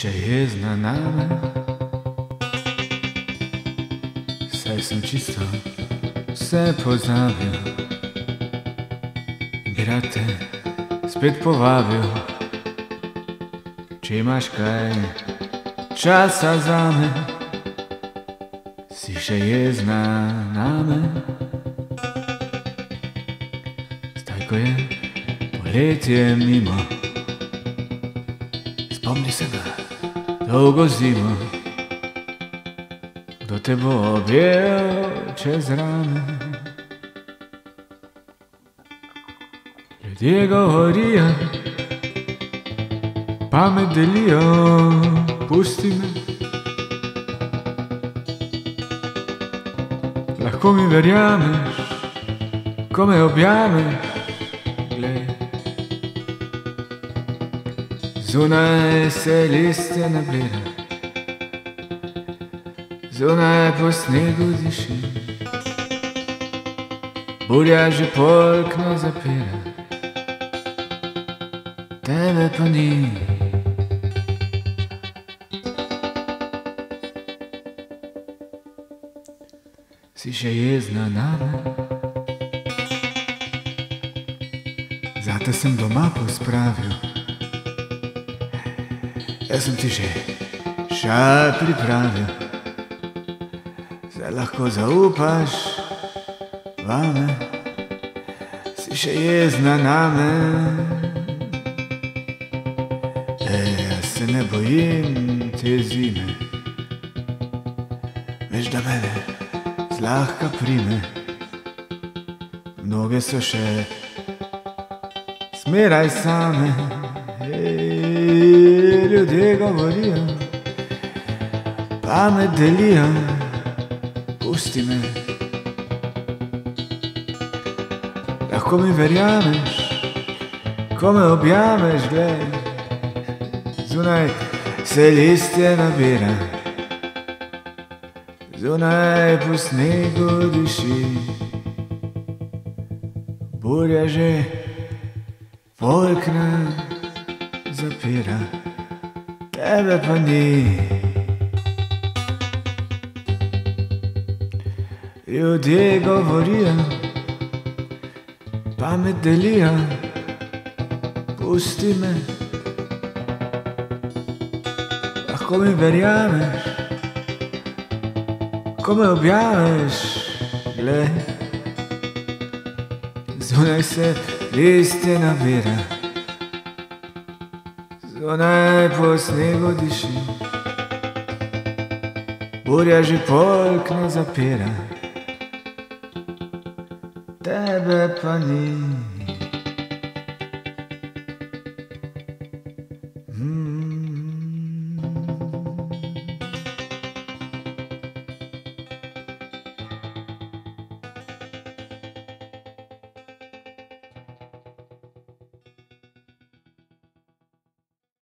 še jezna name. Saj sem čisto vse pozabil. In bi rad te spet povabil, če imaš kaj časa za me, si še jezna name. Zdaj, ko je poletje mimo, spomni se na dolgo zimo, kdo te bo objel čez rame. Ljudje govorijo, pa me delijo, pusti me. Lahko mi verjameš, ko me objameš, glej. Zunaj se listje nabira, zunaj po snegu diši, burja že polkno zapira, tebe pa ni. Si še jezna name, zato sem doma pospravil. Jaz sem ti že šal pripravil, zdaj lahko zaupaš vame, si še jezna name. Ej, jaz se ne bojim te zime, veš da mene zlahka prime. Mnoge so še smeraj same. Ej, ljudje govorijo, pa me delijo, pusti me. Lahko mi verjameš, ko me objameš, glej, zunaj se listje nabira, zunaj po snegu diši, burja že polkna zapira, tebe pa ni. Ljudje govorijo, pa me delijo, pusti me. Lahko mi verjameš, ko me objameš, glej. Zunaj se listje nabira, zunaj po snegu diši, burja že polkno zapira, tebe pa ni.